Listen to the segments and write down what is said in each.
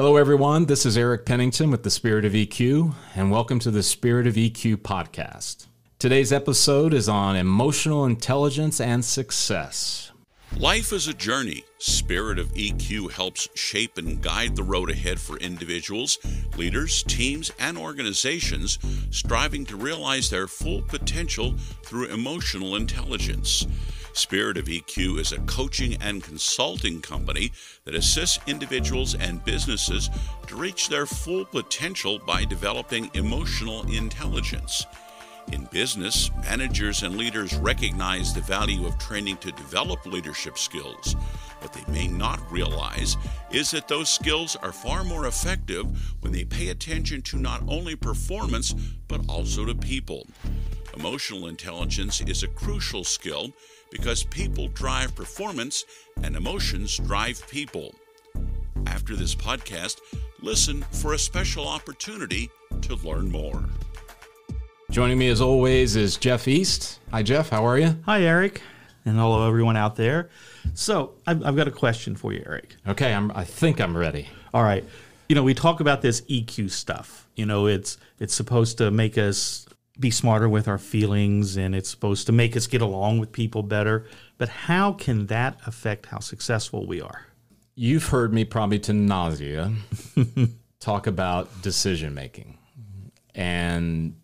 Hello, everyone. This is Eric Pennington with the Spirit of EQ, and welcome to the Spirit of EQ podcast. Today's episode is on emotional intelligence and success. Life is a journey. Spirit of EQ helps shape and guide the road ahead for individuals, leaders, teams, and organizations striving to realize their full potential through emotional intelligence. Spirit of EQ is a coaching and consulting company that assists individuals and businesses to reach their full potential by developing emotional intelligence. In business, managers and leaders recognize the value of training to develop leadership skills. What they may not realize is that those skills are far more effective when they pay attention to not only performance, but also to people. Emotional intelligence is a crucial skill because people drive performance and emotions drive people. After this podcast, listen for a special opportunity to learn more. Joining me as always is Jeff East. Hi, Jeff. How are you? Hi, Eric, and hello, everyone out there. So, I've, I've got a question for you, Eric. Okay, I'm, I think I'm ready. All right. You know, we talk about this EQ stuff. You know, it's it's supposed to make us be smarter with our feelings and it's supposed to make us get along with people better. But how can that affect how successful we are? You've heard me probably to nausea talk about decision making and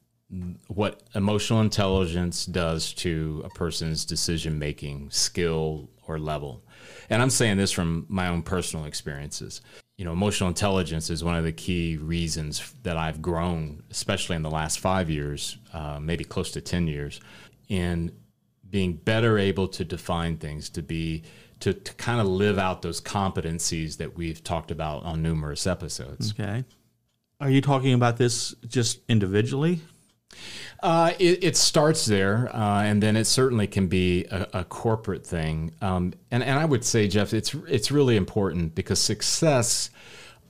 what emotional intelligence does to a person's decision making skill or level. And I'm saying this from my own personal experiences you know, emotional intelligence is one of the key reasons that I've grown, especially in the last five years, uh, maybe close to 10 years, in being better able to define things, to be, to, to kind of live out those competencies that we've talked about on numerous episodes. Okay. Are you talking about this just individually? Uh, it, it, starts there, uh, and then it certainly can be a, a corporate thing. Um, and and I would say, Jeff, it's it's really important because success,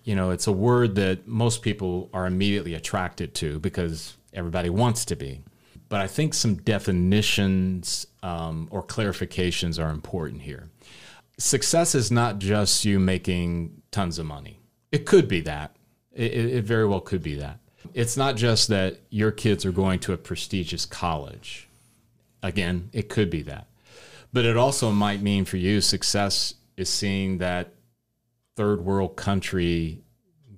you know, it's a word that most people are immediately attracted to because everybody wants to be. But I think some definitions um, or clarifications are important here. Success is not just you making tons of money. It could be that. It, it very well could be that it's not just that your kids are going to a prestigious college. Again, it could be that. But it also might mean for you success is seeing that third world country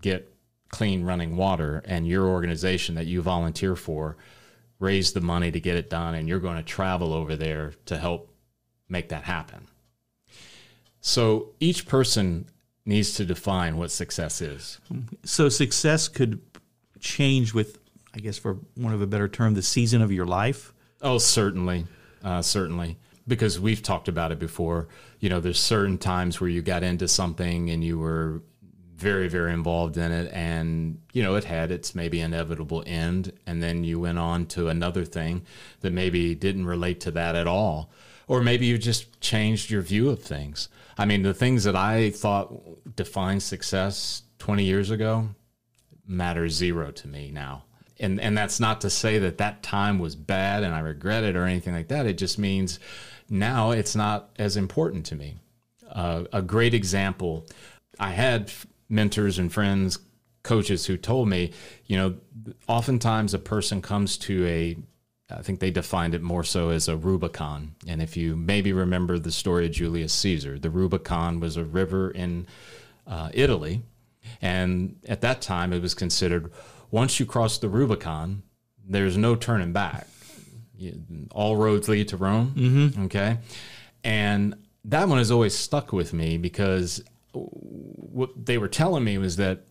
get clean running water and your organization that you volunteer for raise the money to get it done and you're going to travel over there to help make that happen. So each person needs to define what success is. So success could change with, I guess, for one of a better term, the season of your life? Oh, certainly, uh, certainly. Because we've talked about it before. You know, there's certain times where you got into something and you were very, very involved in it, and you know, it had its maybe inevitable end, and then you went on to another thing that maybe didn't relate to that at all, or maybe you just changed your view of things. I mean, the things that I thought defined success 20 years ago matters zero to me now. And and that's not to say that that time was bad and I regret it or anything like that. It just means now it's not as important to me. Uh, a great example, I had mentors and friends, coaches who told me, you know, oftentimes a person comes to a I think they defined it more so as a Rubicon. And if you maybe remember the story of Julius Caesar, the Rubicon was a river in uh, Italy and at that time, it was considered once you cross the Rubicon, there's no turning back. All roads lead to Rome. Mm-hmm. Okay. And that one has always stuck with me because what they were telling me was that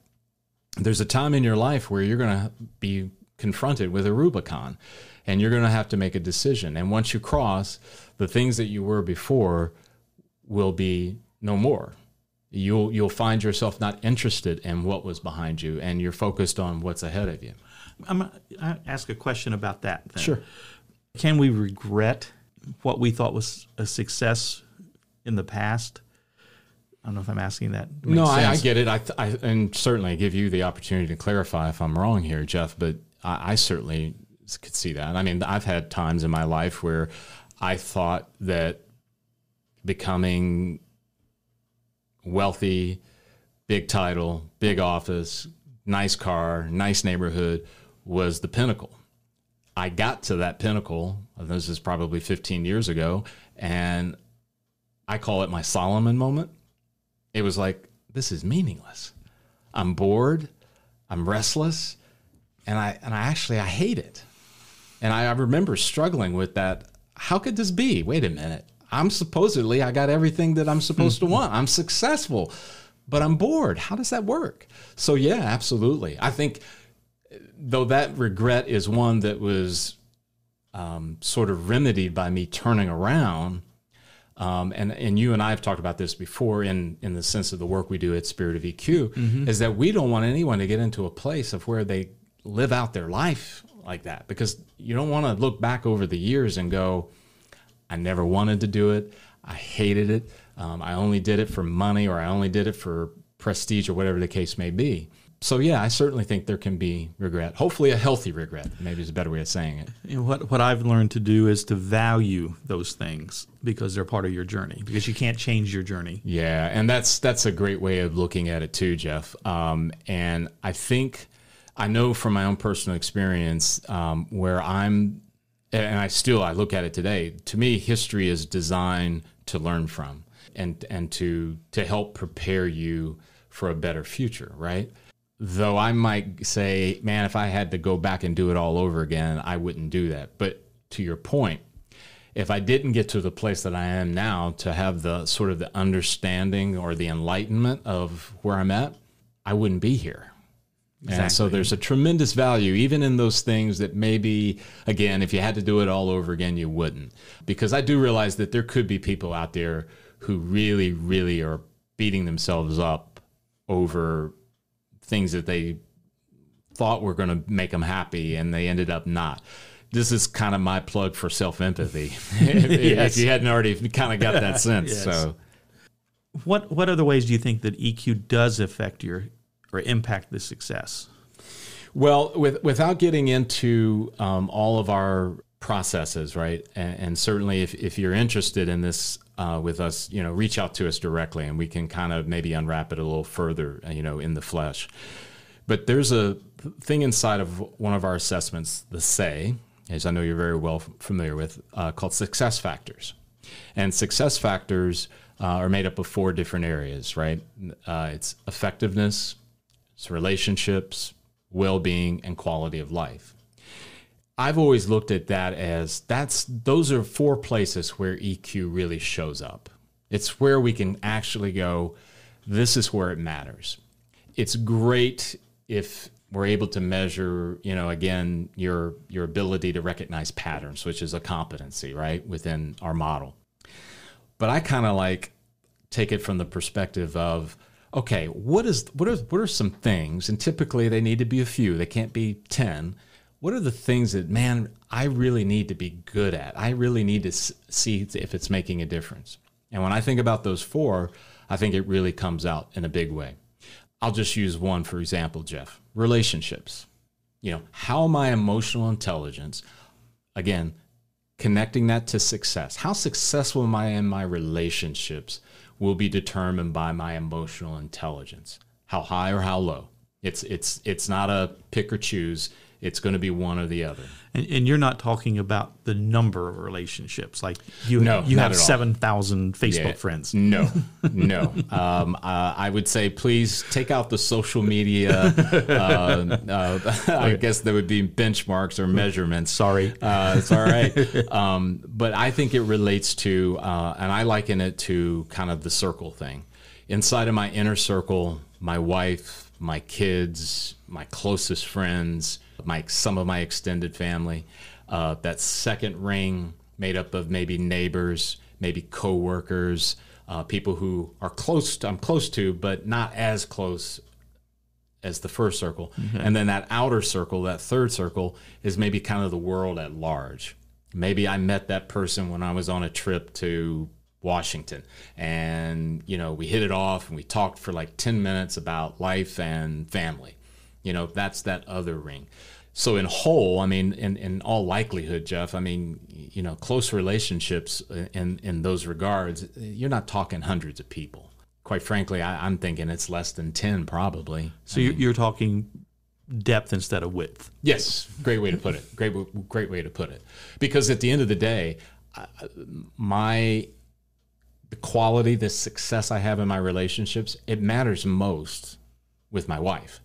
there's a time in your life where you're going to be confronted with a Rubicon and you're going to have to make a decision. And once you cross, the things that you were before will be no more you'll you'll find yourself not interested in what was behind you and you're focused on what's ahead of you i'm I ask a question about that then. sure can we regret what we thought was a success in the past I don't know if I'm asking that. No, I, I, get it. I, I, and certainly give you the opportunity to clarify if I'm wrong here, Jeff. But I, I certainly could see that. I mean, I've had times in my life where I thought that becoming wealthy, big title, big office, nice car, nice neighborhood was the pinnacle. I got to that pinnacle, this is probably 15 years ago, and I call it my Solomon moment. It was like, this is meaningless. I'm bored, I'm restless, and I and I actually I hate it. And I, I remember struggling with that. How could this be? Wait a minute. I'm supposedly I got everything that I'm supposed to want. I'm successful, but I'm bored. How does that work? So yeah, absolutely. I think though that regret is one that was um, sort of remedied by me turning around. Um, and and you and I have talked about this before in in the sense of the work we do at Spirit of EQ mm-hmm. is that we don't want anyone to get into a place of where they live out their life like that because you don't want to look back over the years and go, I never wanted to do it. I hated it. Um, I only did it for money or I only did it for prestige or whatever the case may be. So yeah, I certainly think there can be regret. Hopefully, a healthy regret. Maybe is a better way of saying it. You know, what what I've learned to do is to value those things because they're part of your journey. Because you can't change your journey. Yeah, and that's that's a great way of looking at it too, Jeff. Um, and I think I know from my own personal experience um, where I'm, and I still I look at it today. To me, history is designed to learn from and and to to help prepare you for a better future, right? Though I might say, man, if I had to go back and do it all over again, I wouldn't do that. But to your point, if I didn't get to the place that I am now to have the sort of the understanding or the enlightenment of where I'm at, I wouldn't be here. Exactly. And so there's a tremendous value, even in those things that maybe, again, if you had to do it all over again, you wouldn't. Because I do realize that there could be people out there who really, really are beating themselves up over things that they thought were going to make them happy and they ended up not. This is kind of my plug for self empathy. if, yes. if, you hadn't already kind of got that sense. yes. So, what what other ways do you think that EQ does affect your or impact the success? Well, with, without getting into um, all of our processes, right? And, and, certainly, if, if you're interested in this uh, with us, you know, reach out to us directly, and we can kind of maybe unwrap it a little further, uh, you know, in the flesh. But there's a thing inside of one of our assessments, the SEI, as I know you're very well familiar with, uh, called success factors. And success factors uh, are made up of four different areas, right? Uh, it's effectiveness, it's relationships, well being, and quality of life. I've always looked at that as that's those are four places where EQ really shows up. It's where we can actually go, this is where it matters. It's great if we're able to measure, you know, again, your your ability to recognize patterns, which is a competency, right, within our model. But I kind of like take it from the perspective of okay, what is what are what are some things, and typically they need to be a few. They can't be ten. What are the things that man I really need to be good at? I really need to see if it's making a difference. And when I think about those four, I think it really comes out in a big way. I'll just use one for example, Jeff. Relationships. You know, how my emotional intelligence, again, connecting that to success. How successful am I in my relationships? Will be determined by my emotional intelligence, how high or how low. It's it's it's not a pick or choose. It's going to be one or the other. And, and you're not talking about the number of relationships. Like you, no, you have seven thousand Facebook yeah, friends. No, no. um, uh, I would say please take out the social media. uh, uh, I guess there would be benchmarks or measurements. Sorry, uh, it's all right. Um, but I think it relates to, uh, and I liken it to kind of the circle thing. Inside of my inner circle, my wife, my kids, my closest friends my some of my extended family. Uh, that second ring made up of maybe neighbors, maybe coworkers, uh, people who are close. To, I'm close to, but not as close as the first circle. Mm-hmm. And then that outer circle, that third circle, is maybe kind of the world at large. Maybe I met that person when I was on a trip to Washington. And, you know, we hit it off and we talked for like 10 minutes about life and family. You know, that's that other ring. So in whole, I mean, in, in all likelihood, Jeff, I mean, you know, close relationships in in those regards, you're not talking hundreds of people. quite frankly, I, I'm thinking it's less than 10 probably. So you're, you're talking depth instead of width. Yes, great way to put it. Great, great way to put it. Because at the end of the day, my the quality, the success I have in my relationships, it matters most with my wife.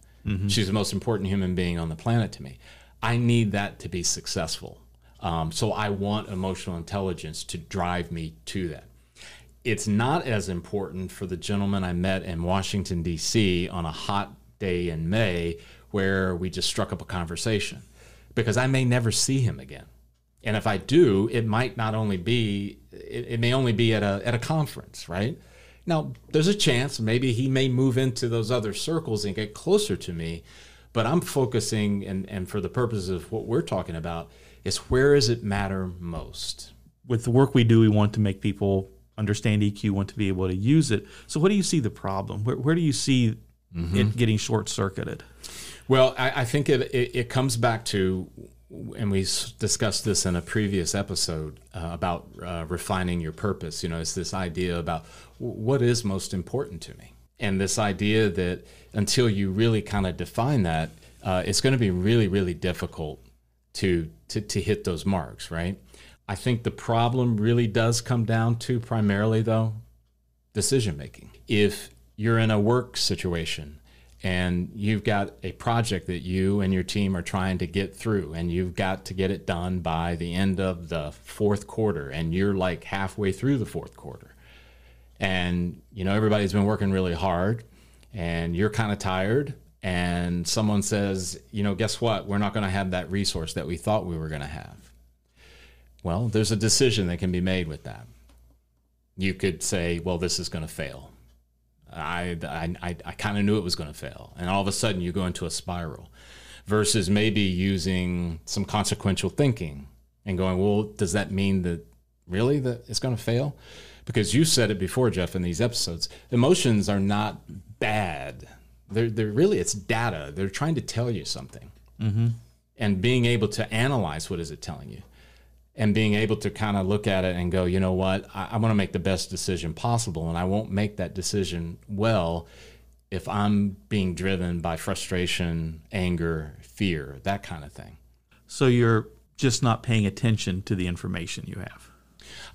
She's the most important human being on the planet to me. I need that to be successful. Um, so I want emotional intelligence to drive me to that. It's not as important for the gentleman I met in Washington, D.C. on a hot day in May where we just struck up a conversation because I may never see him again. And if I do, it might not only be, it, it may only be at a, at a conference, right? Now, there's a chance maybe he may move into those other circles and get closer to me, but I'm focusing, and, and for the purposes of what we're talking about, is where does it matter most? With the work we do, we want to make people understand EQ, want to be able to use it. So, what do you see the problem? Where, where do you see mm-hmm. it getting short circuited? Well, I, I think it, it, it comes back to, and we discussed this in a previous episode uh, about uh, refining your purpose. You know, it's this idea about what is most important to me. And this idea that until you really kind of define that, uh, it's going to be really, really difficult to, to, to hit those marks, right? I think the problem really does come down to primarily, though, decision making. If you're in a work situation and you've got a project that you and your team are trying to get through and you've got to get it done by the end of the fourth quarter and you're like halfway through the fourth quarter. And you know everybody's been working really hard and you're kind of tired and someone says you know guess what? We're not going to have that resource that we thought we were going to have. Well there's a decision that can be made with that. You could say well this is going to fail I, I, I, I kind of knew it was going to fail. And all of a sudden, you go into a spiral versus maybe using some consequential thinking and going, well, does that mean that really that it's going to fail? Because you said it before, Jeff, in these episodes, emotions are not bad. They're, they're really, it's data. They're trying to tell you something. Mm-hmm. And being able to analyze what is it telling you and being able to kind of look at it and go, you know what, I, I want to make the best decision possible, and I won't make that decision well if I'm being driven by frustration, anger, fear, that kind of thing. So, you're just not paying attention to the information you have.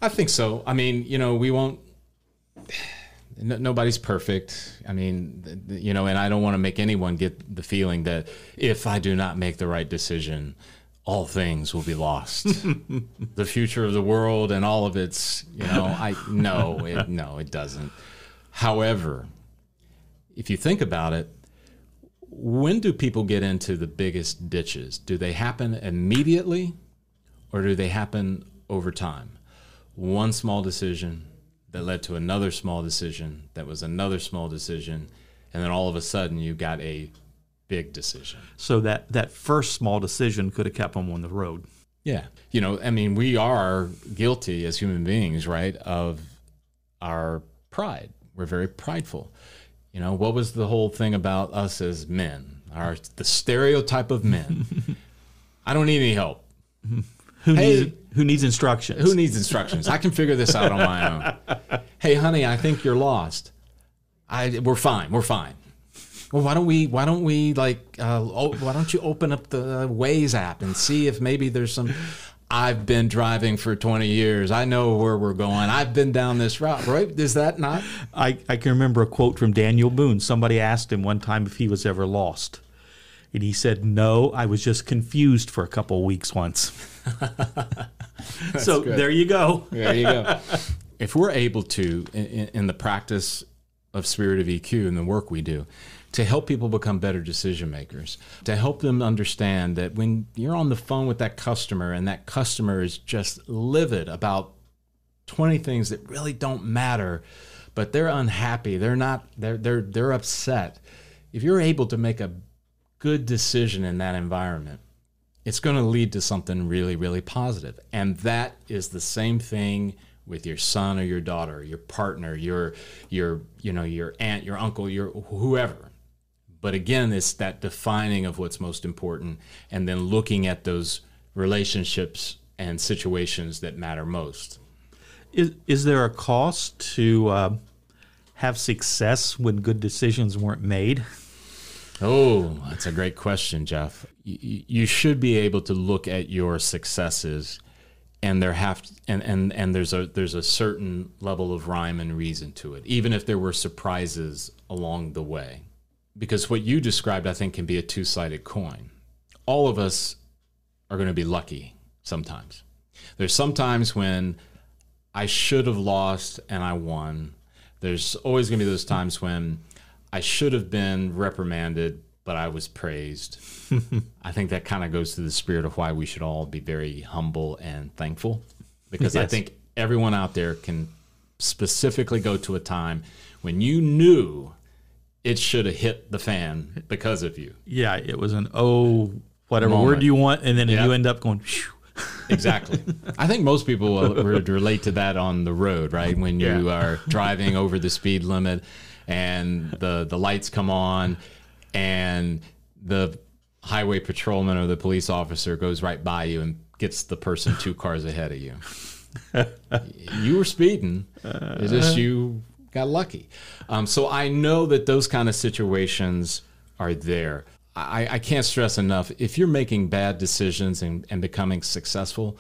I think so. I mean, you know, we won't. No, nobody's perfect. I mean, you know, and I don't want to make anyone get the feeling that if I do not make the right decision, all things will be lost. the future of the world and all of its, you know, I no, it, no, it doesn't. However, if you think about it, when do people get into the biggest ditches? Do they happen immediately or do they happen over time? One small decision that led to another small decision that was another small decision and then all of a sudden you got a big decision. So, that, that first small decision could have kept them on the road. Yeah. You know, I mean, we are guilty as human beings, right, of our pride. We're very prideful. You know, what was the whole thing about us as men? Our the stereotype of men. I don't need any help. Who, Hey. needs, who needs instructions? Who needs instructions? I can figure this out on my own. Hey, honey, I think you're lost. I we're fine. We're fine. Well, why don't we? Why don't we like? Uh, oh, why don't you open up the Waze app and see if maybe there's some? I've been driving for 20 years. I know where we're going. I've been down this route. Right? Is that not? I, I can remember a quote from Daniel Boone. Somebody asked him one time if he was ever lost. And he said, No, I was just confused for a couple of weeks once. so there you go. There you go. if we're able to, in, in the practice of Spirit of EQ and the work we do, to help people become better decision makers, to help them understand that when you're on the phone with that customer and that customer is just livid about 20 things that really don't matter, but they're unhappy, they're not, they're, they're, they're upset. If you're able to make a good decision in that environment, it's going to lead to something really, really positive. And that is the same thing with your son or your daughter, your partner, your, your, you know, your aunt, your uncle, your whoever. But again, it's that defining of what's most important and then looking at those relationships and situations that matter most. Is, is there a cost to uh, have success when good decisions weren't made? Oh, that's a great question, Jeff. You, you should be able to look at your successes, and there have to, and, and and there's a there's a certain level of rhyme and reason to it, even if there were surprises along the way. Because what you described, I think, can be a two sided coin. All of us are going to be lucky sometimes. There's sometimes when I should have lost and I won. There's always going to be those times when I should have been reprimanded, but I was praised. I think that kind of goes to the spirit of why we should all be very humble and thankful because I think everyone out there can specifically go to a time when you knew it should have hit the fan because of you. Yeah, it was an oh whatever Moment. word you want, and then Yeah. you end up going. Phew. Exactly. I think most people will- would relate to that on the road, right? When you Yeah. are driving over the speed limit and the, the lights come on and the highway patrolman or the police officer goes right by you and gets the person two cars ahead of you. you were speeding. It's just uh-huh. you got lucky. Um, so I know that those kind of situations are there. I, I can't stress enough if you're making bad decisions and, and becoming successful,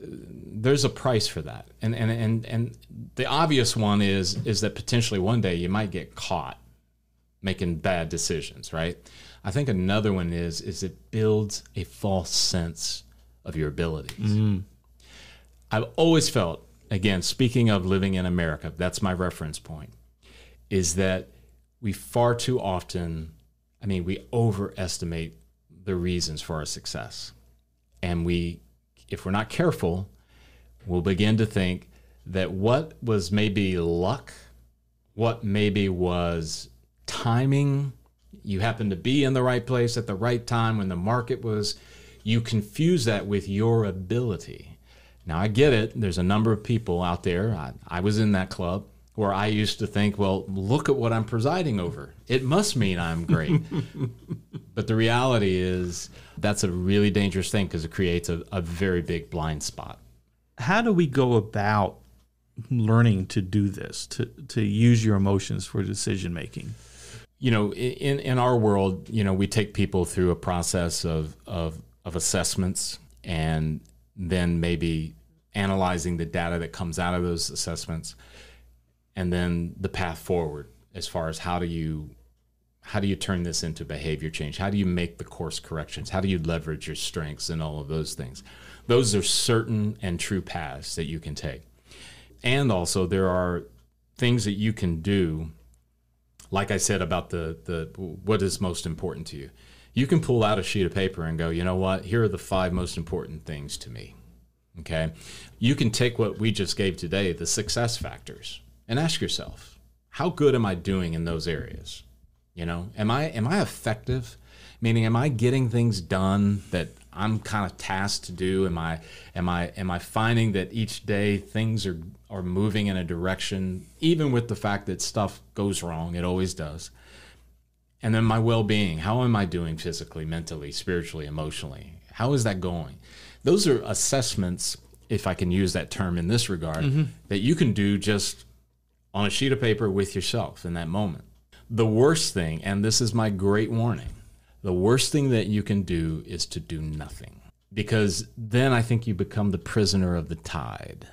there's a price for that. And, and, and, and the obvious one is, is that potentially one day you might get caught making bad decisions, right? I think another one is, is it builds a false sense of your abilities. I've always felt, again, speaking of living in America, that's my reference point, is that we far too often, I mean, we overestimate the reasons for our success. And we, if we're not careful, we'll begin to think that what was maybe luck, what maybe was timing, you happened to be in the right place at the right time when the market was, you confuse that with your ability. Now, I get it. There's a number of people out there. I, I was in that club where I used to think, well, look at what I'm presiding over. It must mean I'm great. but the reality is that's a really dangerous thing because it creates a, a very big blind spot. How do we go about learning to do this to to use your emotions for decision making? you know, in in our world, you know, we take people through a process of of of assessments and then maybe analyzing the data that comes out of those assessments and then the path forward as far as how do you how do you turn this into behavior change? How do you make the course corrections? How do you leverage your strengths and all of those things? Those are certain and true paths that you can take. And also there are things that you can do like I said about the the what is most important to you. You can pull out a sheet of paper and go, you know what? Here are the five most important things to me. Okay. You can take what we just gave today, the success factors, and ask yourself, how good am I doing in those areas? You know, am I am I effective? Meaning, am I getting things done that I'm kind of tasked to do? Am I am I am I finding that each day things are are moving in a direction, even with the fact that stuff goes wrong, it always does. And then my well-being, how am I doing physically, mentally, spiritually, emotionally? How is that going? Those are assessments, if I can use that term in this regard, mm-hmm. that you can do just on a sheet of paper with yourself in that moment. The worst thing, and this is my great warning, the worst thing that you can do is to do nothing. Because then I think you become the prisoner of the tide.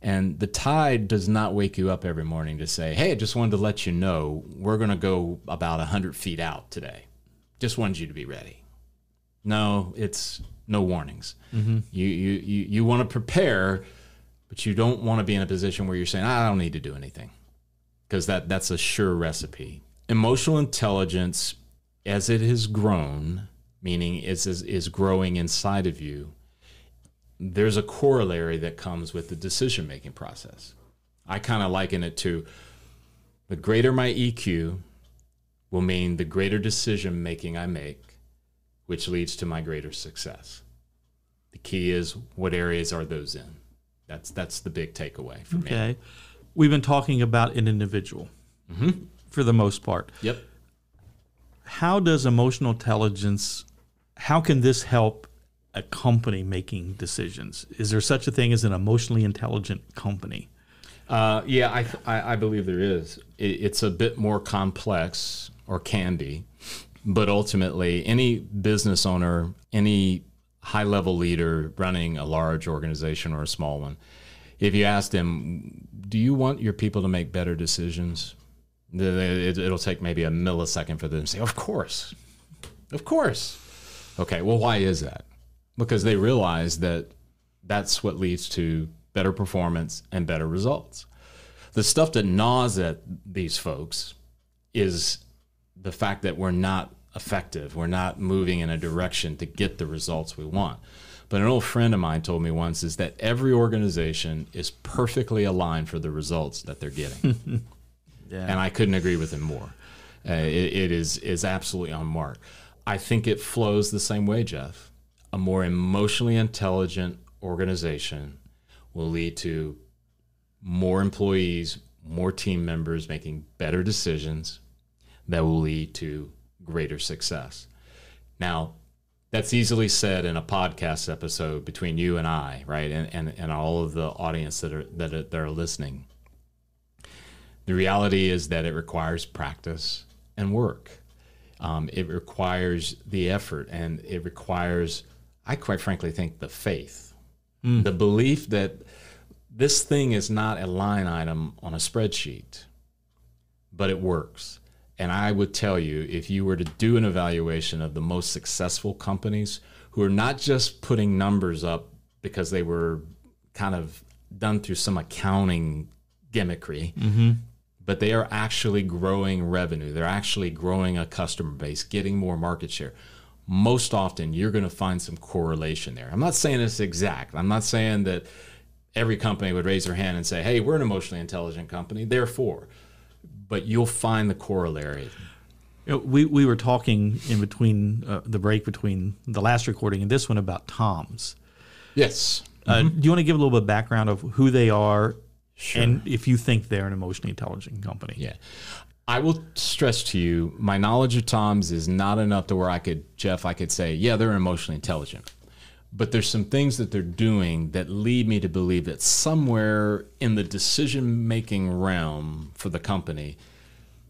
And the tide does not wake you up every morning to say, hey, I just wanted to let you know we're going to go about 100 feet out today. Just wanted you to be ready. No, it's no warnings. You, you, you, you want to prepare, but you don't want to be in a position where you're saying, I don't need to do anything because that, that's a sure recipe. Emotional intelligence, as it has grown, meaning is, is growing inside of you, there's a corollary that comes with the decision making process. I kind of liken it to the greater my EQ will mean the greater decision making I make, which leads to my greater success. The key is what areas are those in? That's that's the big takeaway for me. Okay. We've been talking about an individual for the most part. Yep. How does emotional intelligence, how can this help a company making decisions? Is there such a thing as an emotionally intelligent company? Uh, yeah, I, I, I believe there is. It, it's a bit more complex, or can be, but ultimately, any business owner, any high level leader running a large organization or a small one, if you ask them, do you want your people to make better decisions? It, it'll take maybe a millisecond for them to say, of course, of course. Okay, well, why is that? Because they realize that that's what leads to better performance and better results. The stuff that gnaws at these folks is the fact that we're not effective. We're not moving in a direction to get the results we want. But an old friend of mine told me once is that every organization is perfectly aligned for the results that they're getting. yeah. And I couldn't agree with him more. Uh, it, it is is absolutely on mark. I think it flows the same way, Jeff. A more emotionally intelligent organization will lead to more employees, more team members making better decisions that will lead to greater success. Now, that's easily said in a podcast episode between you and I, right? And, and, and all of the audience that are, that are, that are listening. The reality is that it requires practice and work. Um, it requires the effort and it requires, I quite frankly think, the faith, mm. the belief that this thing is not a line item on a spreadsheet, but it works. And I would tell you, if you were to do an evaluation of the most successful companies who are not just putting numbers up because they were kind of done through some accounting gimmickry, mm-hmm. but they are actually growing revenue. They're actually growing a customer base, getting more market share. Most often, you're going to find some correlation there. I'm not saying it's exact. I'm not saying that every company would raise their hand and say, hey, we're an emotionally intelligent company, therefore but you'll find the corollary. You know, we we were talking in between uh, the break between the last recording and this one about Toms. Yes. Uh, mm-hmm. Do you want to give a little bit of background of who they are, sure. and if you think they're an emotionally intelligent company? Yeah. I will stress to you, my knowledge of Toms is not enough to where I could, Jeff, I could say, yeah, they're emotionally intelligent but there's some things that they're doing that lead me to believe that somewhere in the decision making realm for the company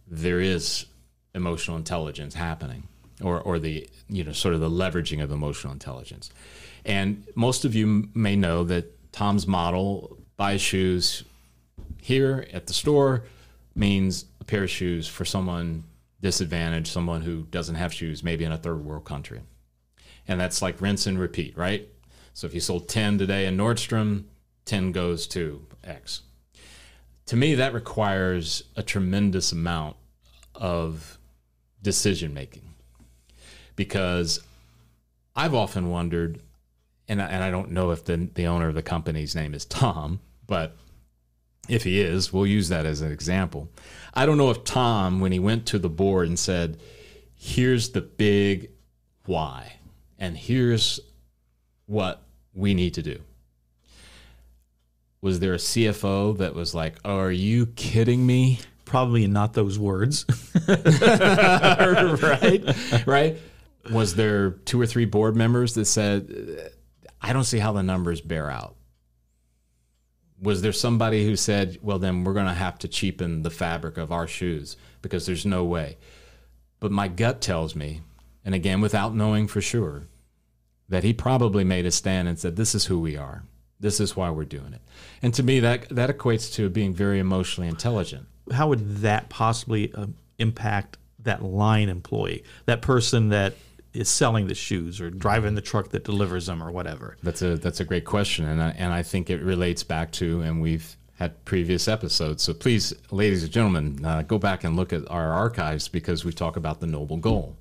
there is emotional intelligence happening or, or the you know sort of the leveraging of emotional intelligence. And most of you may know that tom's model buys shoes here at the store means a pair of shoes for someone disadvantaged someone who doesn't have shoes maybe in a third world country and that's like rinse and repeat, right? So if you sold 10 today in Nordstrom, 10 goes to X. To me, that requires a tremendous amount of decision making because I've often wondered, and I, and I don't know if the, the owner of the company's name is Tom, but if he is, we'll use that as an example. I don't know if Tom, when he went to the board and said, here's the big why, and here's what we need to do. Was there a CFO that was like, oh, "Are you kidding me?" Probably not those words. right? Right? Was there two or three board members that said, "I don't see how the numbers bear out"? Was there somebody who said, "Well, then we're going to have to cheapen the fabric of our shoes because there's no way"? But my gut tells me, and again, without knowing for sure, that he probably made a stand and said, "This is who we are. This is why we're doing it." And to me, that that equates to being very emotionally intelligent. How would that possibly uh, impact that line employee, that person that is selling the shoes or driving the truck that delivers them or whatever? That's a that's a great question, and I, and I think it relates back to, and we've had previous episodes. So please, ladies and gentlemen, uh, go back and look at our archives because we talk about the noble goal.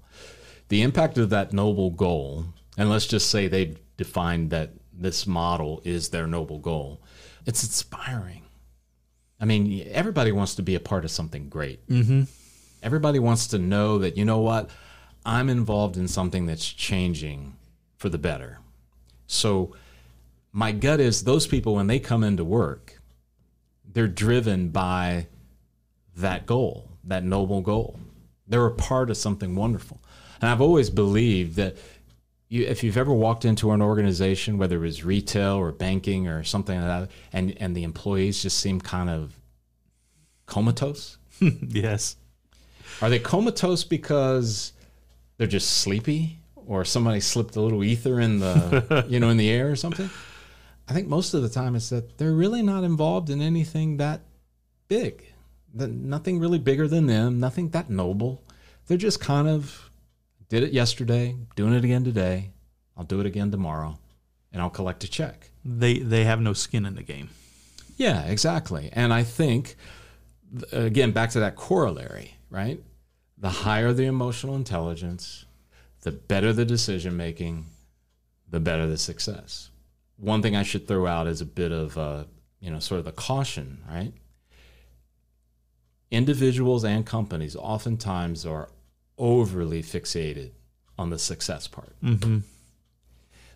The impact of that noble goal and let's just say they've defined that this model is their noble goal. It's inspiring. I mean, everybody wants to be a part of something great. Mm-hmm. Everybody wants to know that, you know what, I'm involved in something that's changing for the better. So, my gut is those people, when they come into work, they're driven by that goal, that noble goal. They're a part of something wonderful. And I've always believed that you, if you've ever walked into an organization, whether it was retail or banking or something like that, and and the employees just seem kind of comatose. yes. Are they comatose because they're just sleepy, or somebody slipped a little ether in the you know in the air or something? I think most of the time it's that they're really not involved in anything that big, that nothing really bigger than them, nothing that noble. They're just kind of did it yesterday, doing it again today. I'll do it again tomorrow, and I'll collect a check. They they have no skin in the game. Yeah, exactly. And I think again back to that corollary, right? The higher the emotional intelligence, the better the decision making, the better the success. One thing I should throw out is a bit of a, you know sort of the caution, right? Individuals and companies oftentimes are overly fixated on the success part. Mm-hmm.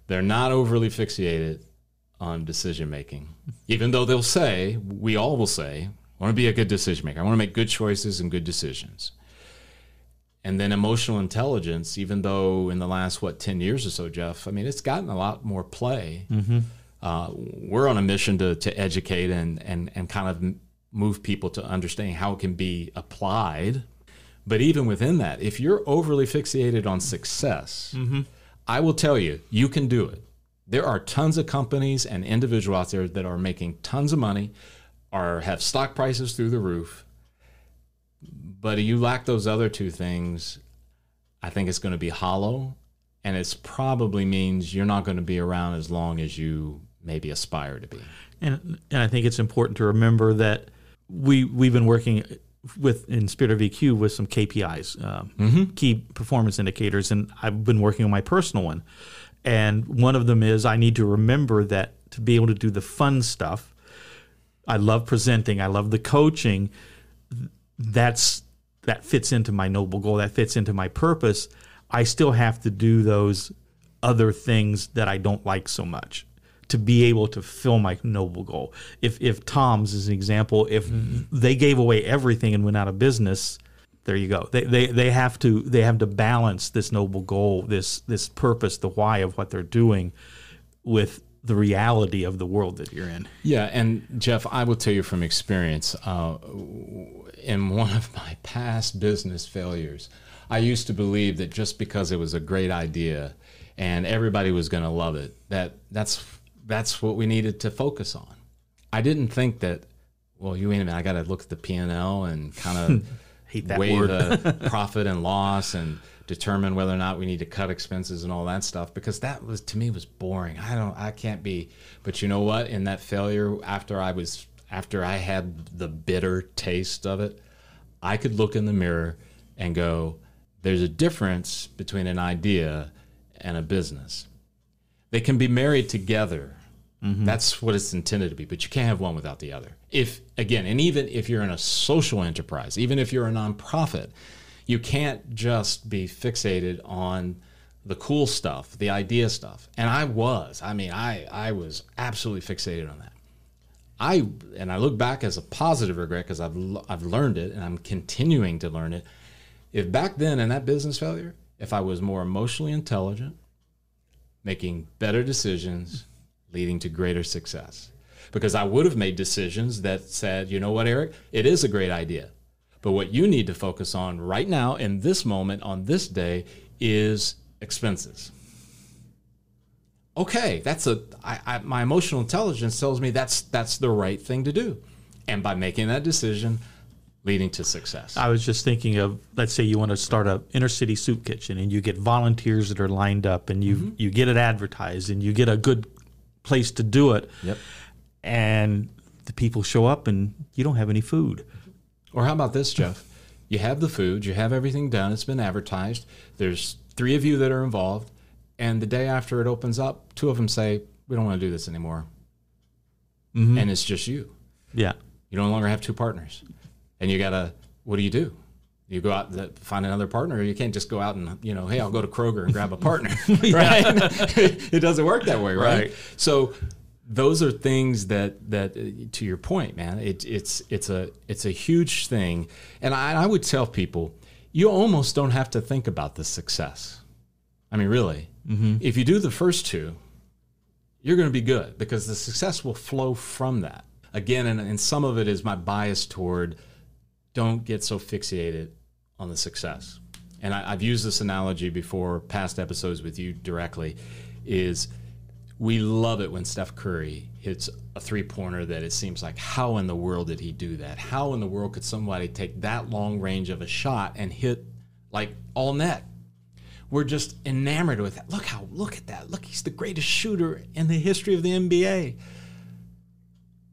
They're not overly fixated on decision making, even though they'll say, we all will say, I want to be a good decision maker. I want to make good choices and good decisions. And then emotional intelligence, even though in the last, what, 10 years or so, Jeff, I mean, it's gotten a lot more play. Mm-hmm. Uh, we're on a mission to, to educate and, and, and kind of move people to understanding how it can be applied. But even within that, if you're overly fixated on success, Mm-hmm. I will tell you, you can do it. There are tons of companies and individuals out there that are making tons of money or have stock prices through the roof. But you lack those other two things, I think it's going to be hollow. And it's probably means you're not going to be around as long as you maybe aspire to be. And and I think it's important to remember that we we've been working with in Spirit of EQ with some KPIs, um, key performance indicators, and I've been working on my personal one. And one of them is I need to remember that to be able to do the fun stuff. I love presenting. I love the coaching. That's that fits into my noble goal. That fits into my purpose. I still have to do those other things that I don't like so much to be able to fill my noble goal. If if Tom's is an example, if they gave away everything and went out of business, there you go. They, they they have to they have to balance this noble goal, this this purpose, the why of what they're doing, with the reality of the world that you're in. Yeah, and Jeff, I will tell you from experience, uh, in one of my past business failures, I used to believe that just because it was a great idea and everybody was going to love it, that that's that's what we needed to focus on. I didn't think that. Well, you wait a minute. I got to look at the P and L and kind of weigh word. the profit and loss and determine whether or not we need to cut expenses and all that stuff because that was to me was boring. I don't I can't be but you know what in that failure after I was after I had the bitter taste of it, I could look in the mirror and go there's a difference between an idea and a business. They can be married together. Mm-hmm. That's what it's intended to be, but you can't have one without the other. If again, and even if you're in a social enterprise, even if you're a nonprofit, you can't just be fixated on the cool stuff, the idea stuff. And I was. I mean, I I was absolutely fixated on that. I and I look back as a positive regret because I've I've learned it and I'm continuing to learn it. If back then in that business failure, if I was more emotionally intelligent, making better decisions, leading to greater success. Because I would have made decisions that said, you know what, Eric, it is a great idea. But what you need to focus on right now, in this moment, on this day, is expenses. Okay, that's a I, I, my emotional intelligence tells me that's that's the right thing to do, and by making that decision, leading to success. I was just thinking of let's say you want to start a inner city soup kitchen and you get volunteers that are lined up and you mm-hmm. you get it advertised and you get a good place to do it Yep. and the people show up and you don't have any food. Or how about this, Jeff? You have the food, you have everything done, it's been advertised. There's three of you that are involved, and the day after it opens up, two of them say, "We don't want to do this anymore," mm-hmm. and it's just you. Yeah. You no longer have two partners, and you gotta. What do you do? You go out and find another partner. You can't just go out and you know, hey, I'll go to Kroger and grab a partner, right? it doesn't work that way, right? Right. So those are things that that to your point, man. It, it's it's a it's a huge thing, and I, I would tell people you almost don't have to think about the success. I mean, really, mm-hmm. If you do the first two, you're going to be good because the success will flow from that. Again, and, and some of it is my bias toward don't get so fixated on the success. And I, I've used this analogy before, past episodes with you directly, is we love it when Steph Curry hits a three pointer that it seems like, how in the world did he do that? How in the world could somebody take that long range of a shot and hit like all net? We're just enamored with that. Look how, look at that. Look, he's the greatest shooter in the history of the NBA.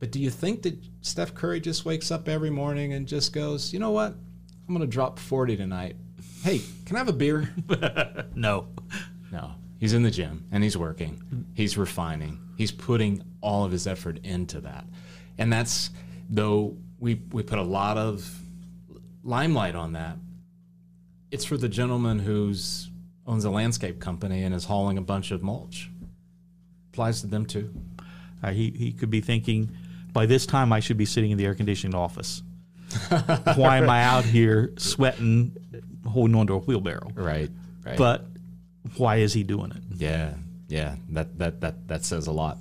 But do you think that Steph Curry just wakes up every morning and just goes, you know what? I'm going to drop 40 tonight. Hey, can I have a beer? No. No. He's in the gym and he's working. He's refining. He's putting all of his effort into that. And that's though we we put a lot of limelight on that. It's for the gentleman who's owns a landscape company and is hauling a bunch of mulch. Applies to them too. Uh, he, he could be thinking, by this time, I should be sitting in the air conditioned office. Why am I out here sweating, holding onto a wheelbarrow? Right. Right. But why is he doing it? Yeah, yeah, that that that that says a lot.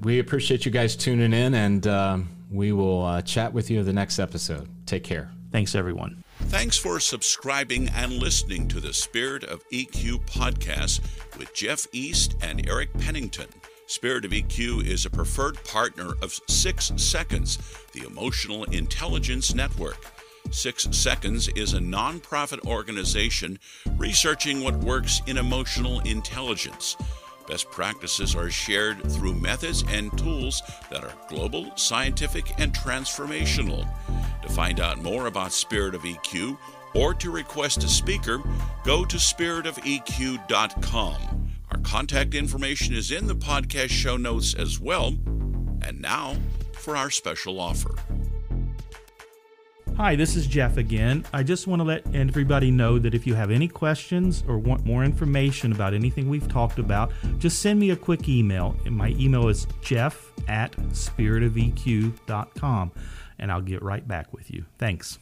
We appreciate you guys tuning in, and um, we will uh, chat with you in the next episode. Take care. Thanks, everyone. Thanks for subscribing and listening to the Spirit of EQ podcast with Jeff East and Eric Pennington. Spirit of EQ is a preferred partner of Six Seconds, the Emotional Intelligence Network. Six Seconds is a nonprofit organization researching what works in emotional intelligence. Best practices are shared through methods and tools that are global, scientific, and transformational. To find out more about Spirit of EQ or to request a speaker, go to spiritofeq.com. Contact information is in the podcast show notes as well. And now for our special offer. Hi, this is Jeff again. I just want to let everybody know that if you have any questions or want more information about anything we've talked about, just send me a quick email. And my email is jeff at spiritofeq.com, and I'll get right back with you. Thanks.